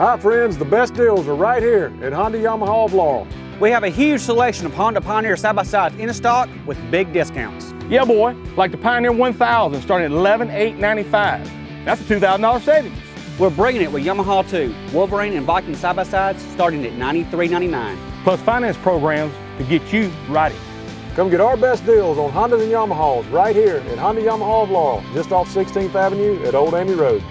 Hi friends, the best deals are right here at Honda Yamaha of Laurel. We have a huge selection of Honda Pioneer side-by-sides in stock with big discounts. Yeah, boy, like the Pioneer 1000 starting at $11,895. That's a $2,000 savings. We're bringing it with Yamaha 2, Wolverine and Viking side-by-sides starting at $93.99. Plus finance programs to get you riding. Come get our best deals on Hondas and Yamahas right here at Honda Yamaha of Laurel, just off 16th Avenue at Old Amy Road.